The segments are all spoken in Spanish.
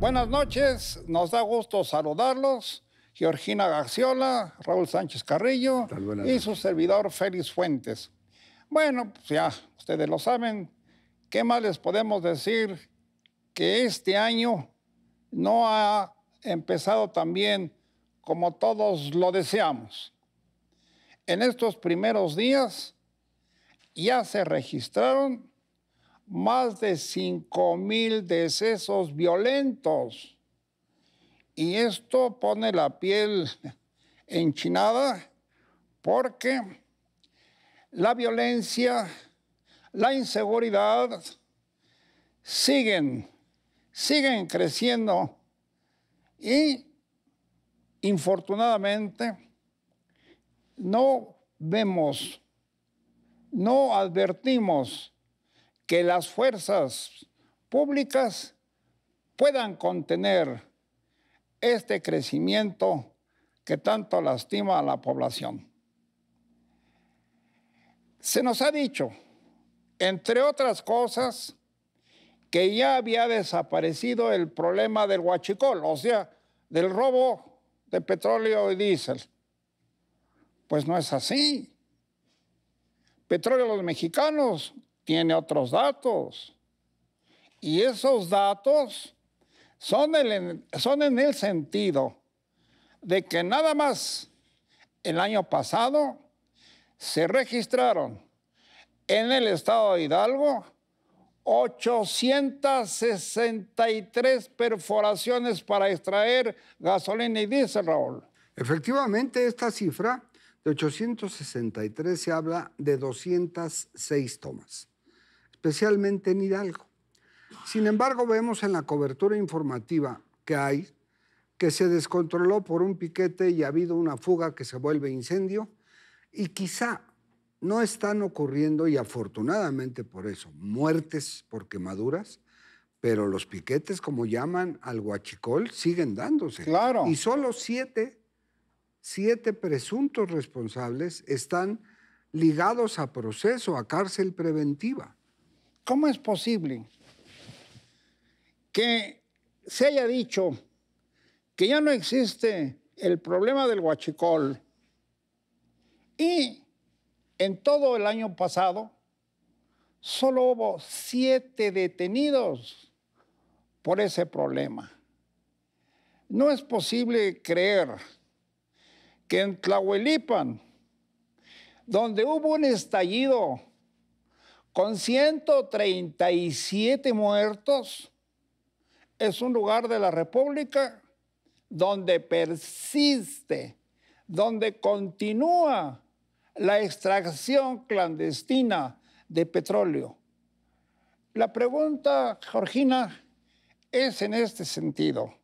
Buenas noches, nos da gusto saludarlos. Georgina Garciola, Raúl Sánchez Carrillo y su servidor Félix Fuentes. Bueno, pues ya ustedes lo saben, ¿qué más les podemos decir que este año no ha empezado tan bien como todos lo deseamos? En estos primeros días ya se registraron más de 5 mil decesos violentos. Y esto pone la piel enchinada porque la violencia, la inseguridad siguen, siguen creciendo y infortunadamente no vemos, no advertimos que las fuerzas públicas puedan contener este crecimiento que tanto lastima a la población. Se nos ha dicho, entre otras cosas, que ya había desaparecido el problema del huachicol, o sea, del robo de petróleo y diésel. Pues no es así. Petróleo los mexicanos tiene otros datos. Y esos datos son, en el sentido de que nada más el año pasado se registraron en el estado de Hidalgo 863 perforaciones para extraer gasolina y diésel, Raúl. Efectivamente, esta cifra de 863 se habla de 206 tomas especialmente en Hidalgo. Sin embargo, vemos en la cobertura informativa que hay que se descontroló por un piquete y ha habido una fuga que se vuelve incendio y quizá no están ocurriendo, y afortunadamente por eso, muertes por quemaduras, pero los piquetes, como llaman al huachicol, siguen dándose. Claro. Y solo siete, siete presuntos responsables están ligados a proceso, a cárcel preventiva. ¿Cómo es posible que se haya dicho que ya no existe el problema del huachicol y en todo el año pasado solo hubo siete detenidos por ese problema? No es posible creer que en Tlahuelipan, donde hubo un estallido con 137 muertos, es un lugar de la República donde persiste, donde continúa la extracción clandestina de petróleo. La pregunta, Georgina, es en este sentido.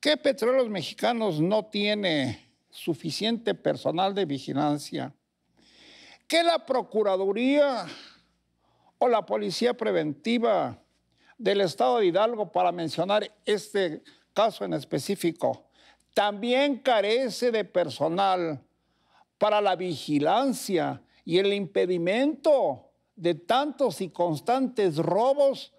¿Qué petróleos mexicanos no tiene suficiente personal de vigilancia que la Procuraduría o la Policía Preventiva del Estado de Hidalgo, para mencionar este caso en específico, también carece de personal para la vigilancia y el impedimento de tantos y constantes robos,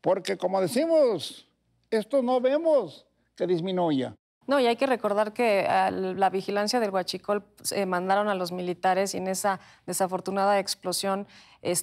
porque como decimos, esto no vemos que disminuya. No, y hay que recordar que la vigilancia del Huachicol se mandaron a los militares y en esa desafortunada explosión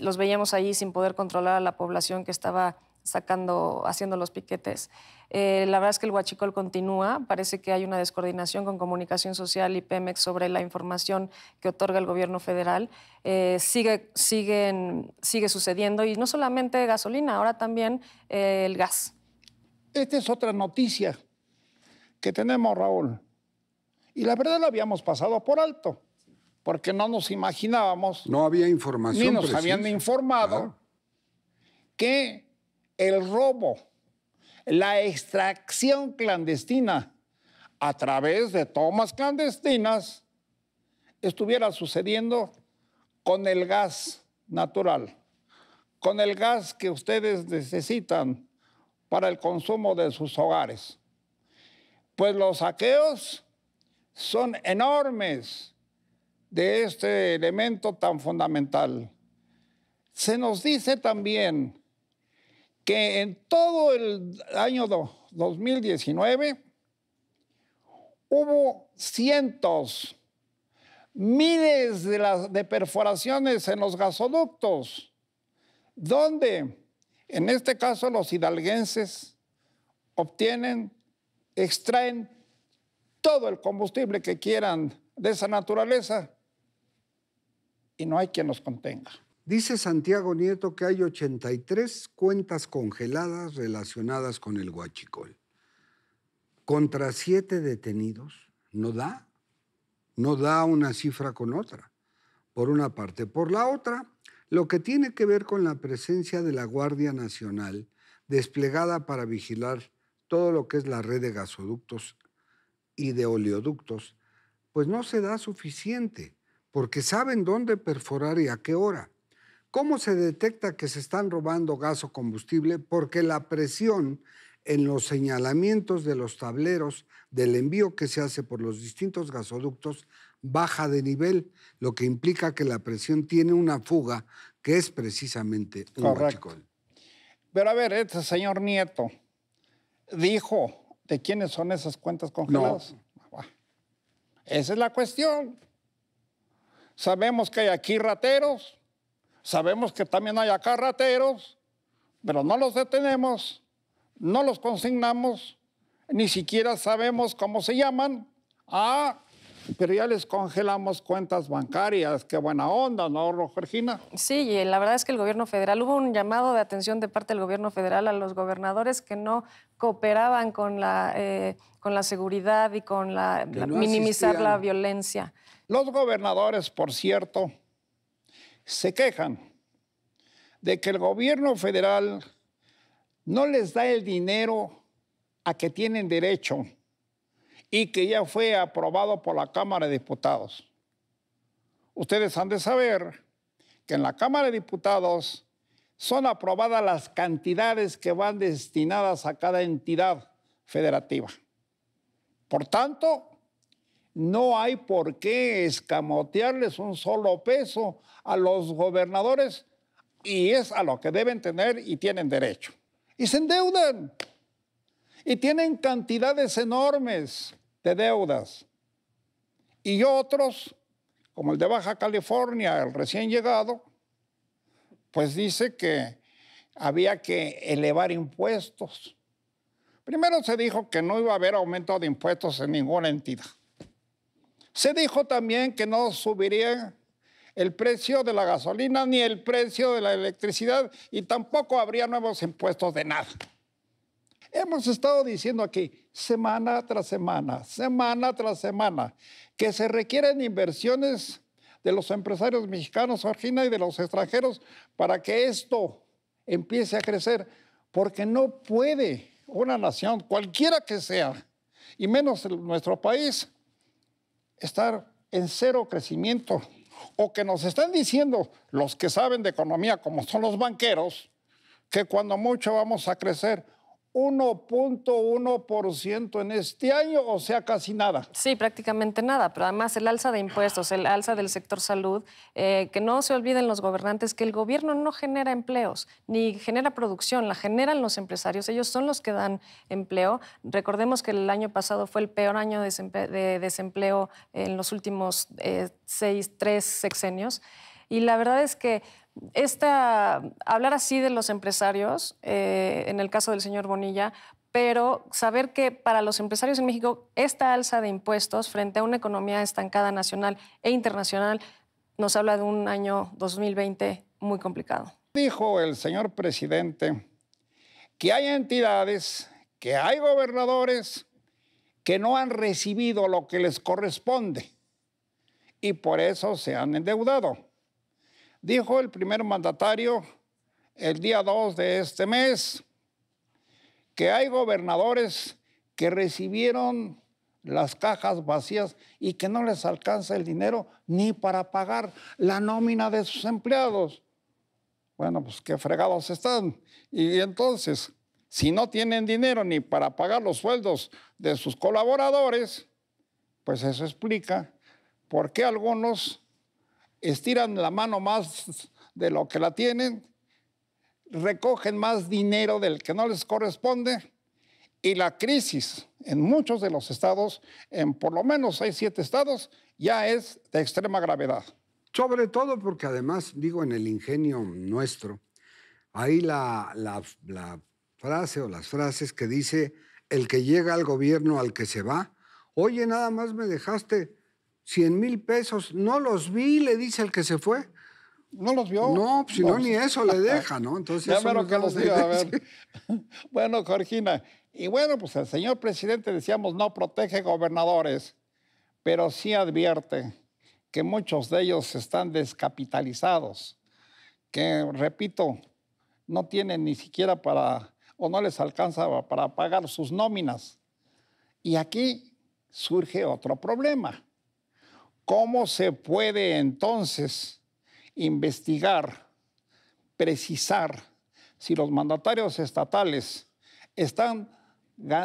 los veíamos allí sin poder controlar a la población que estaba sacando, haciendo los piquetes. Eh, la verdad es que el Huachicol continúa, parece que hay una descoordinación con Comunicación Social y Pemex sobre la información que otorga el gobierno federal. Eh, sigue, sigue sucediendo y no solamente gasolina, ahora también eh, el gas. Esta es otra noticia que tenemos, Raúl. Y la verdad lo habíamos pasado por alto, porque no nos imaginábamos. No había información. Ni nos habían informado que el robo, la extracción clandestina a través de tomas clandestinas estuviera sucediendo con el gas natural, con el gas que ustedes necesitan para el consumo de sus hogares. Pues los saqueos son enormes de este elemento tan fundamental. Se nos dice también que en todo el año 2019 hubo cientos, miles de, las, de perforaciones en los gasoductos, donde en este caso los hidalguenses obtienen, extraen todo el combustible que quieran de esa naturaleza y no hay quien los contenga. Dice Santiago Nieto que hay 83 cuentas congeladas relacionadas con el huachicol. Contra siete detenidos, no da. No da una cifra con otra, por una parte. Por la otra, lo que tiene que ver con la presencia de la Guardia Nacional desplegada para vigilar todo lo que es la red de gasoductos y de oleoductos, pues no se da suficiente, porque saben dónde perforar y a qué hora. ¿Cómo se detecta que se están robando gas o combustible? Porque la presión en los señalamientos de los tableros del envío que se hace por los distintos gasoductos baja de nivel, lo que implica que la presión tiene una fuga que es precisamente un Correcto. Pero a ver, este señor Nieto dijo de quiénes son esas cuentas congeladas. No. Esa es la cuestión. Sabemos que hay aquí rateros, sabemos que también hay acá rateros, pero no los detenemos, no los consignamos, ni siquiera sabemos cómo se llaman. Ah, pero ya les congelamos cuentas bancarias. Qué buena onda, ¿no, Georgina? Sí, y la verdad es que el gobierno federal, hubo un llamado de atención de parte del gobierno federal a los gobernadores que no cooperaban con la, eh, con la seguridad y con la, minimizar la violencia. Los gobernadores, por cierto, se quejan de que el gobierno federal no les da el dinero a que tienen derecho y que ya fue aprobado por la Cámara de Diputados. Ustedes han de saber que en la Cámara de Diputados son aprobadas las cantidades que van destinadas a cada entidad federativa. Por tanto, no hay por qué escamotearles un solo peso a los gobernadores y es a lo que deben tener y tienen derecho. Y se endeudan y tienen cantidades enormes de deudas. Y otros, como el de Baja California, el recién llegado, pues dice que había que elevar impuestos. Primero se dijo que no iba a haber aumento de impuestos en ninguna entidad. Se dijo también que no subiría el precio de la gasolina ni el precio de la electricidad y tampoco habría nuevos impuestos de nada. Hemos estado diciendo aquí semana tras semana, semana tras semana, que se requieren inversiones de los empresarios mexicanos, Georgina, y de los extranjeros para que esto empiece a crecer, porque no puede una nación, cualquiera que sea, y menos nuestro país, estar en cero crecimiento. O que nos están diciendo los que saben de economía, como son los banqueros, que cuando mucho vamos a crecer 1.1% en este año, o sea, casi nada. Sí, prácticamente nada, pero además el alza de impuestos, el alza del sector salud, eh, que no se olviden los gobernantes que el gobierno no genera empleos, ni genera producción, la generan los empresarios, ellos son los que dan empleo. Recordemos que el año pasado fue el peor año de desempleo en los últimos eh, seis, tres sexenios. Y la verdad es que esta, hablar así de los empresarios, eh, en el caso del señor Bonilla, pero saber que para los empresarios en México esta alza de impuestos frente a una economía estancada nacional e internacional nos habla de un año 2020 muy complicado. Dijo el señor presidente que hay entidades, que hay gobernadores que no han recibido lo que les corresponde y por eso se han endeudado. Dijo el primer mandatario el día 2 de este mes que hay gobernadores que recibieron las cajas vacías y que no les alcanza el dinero ni para pagar la nómina de sus empleados. Bueno, pues qué fregados están. Y entonces, si no tienen dinero ni para pagar los sueldos de sus colaboradores, pues eso explica por qué algunos estiran la mano más de lo que la tienen, recogen más dinero del que no les corresponde y la crisis en muchos de los estados, en por lo menos seis, siete estados, ya es de extrema gravedad. Sobre todo porque además, digo, en el ingenio nuestro, hay la, la, la frase o las frases que dice, el que llega al gobierno al que se va, oye, nada más me dejaste 100 mil pesos, no los vi, le dice el que se fue. ¿No los vio? No, pues, si no, ni eso le deja, ¿no? Entonces, ya eso que los vio, a ver. Bueno, Jorgina, y bueno, pues el señor presidente, decíamos, no protege gobernadores, pero sí advierte que muchos de ellos están descapitalizados, que, repito, no tienen ni siquiera para, o no les alcanza para pagar sus nóminas. Y aquí surge otro problema. ¿Cómo se puede entonces investigar, precisar si los mandatarios estatales están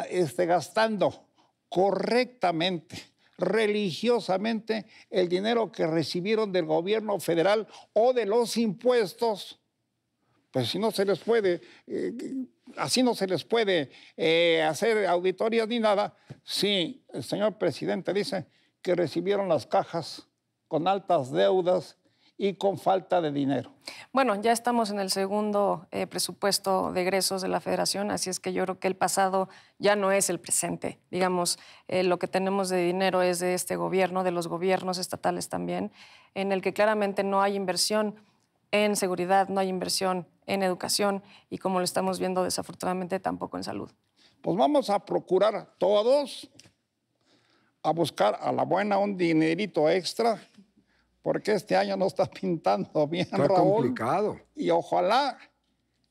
este, gastando correctamente, religiosamente, el dinero que recibieron del gobierno federal o de los impuestos? Pues si no se les puede, eh, así no se les puede eh, hacer auditorías ni nada. Sí, el señor presidente dice que recibieron las cajas con altas deudas y con falta de dinero. Bueno, ya estamos en el segundo eh, presupuesto de egresos de la federación, así es que yo creo que el pasado ya no es el presente. Digamos, lo que tenemos de dinero es de este gobierno, de los gobiernos estatales también, en el que claramente no hay inversión en seguridad, no hay inversión en educación y como lo estamos viendo desafortunadamente tampoco en salud. Pues vamos a procurar todos a buscar a la buena un dinerito extra porque este año no está pintando bien, está complicado. Y ojalá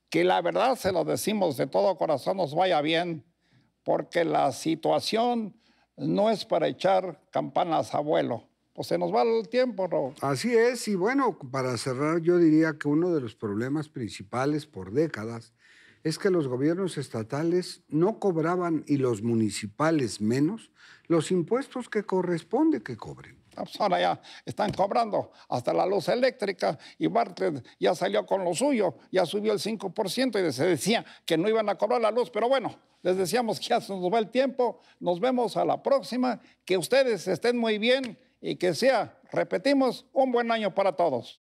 que la verdad se lo decimos de todo corazón nos vaya bien, porque la situación no es para echar campanas a vuelo pues se nos va el tiempo, ¿no? Así es, y bueno, para cerrar, yo diría que uno de los problemas principales por décadas es que los gobiernos estatales no cobraban, y los municipales menos, los impuestos que corresponde que cobren. Ah, pues ahora ya están cobrando hasta la luz eléctrica y Bartlett ya salió con lo suyo, ya subió el 5% y se decía que no iban a cobrar la luz, pero bueno, les decíamos que ya se nos va el tiempo, nos vemos a la próxima, que ustedes estén muy bien y que sea, repetimos, un buen año para todos.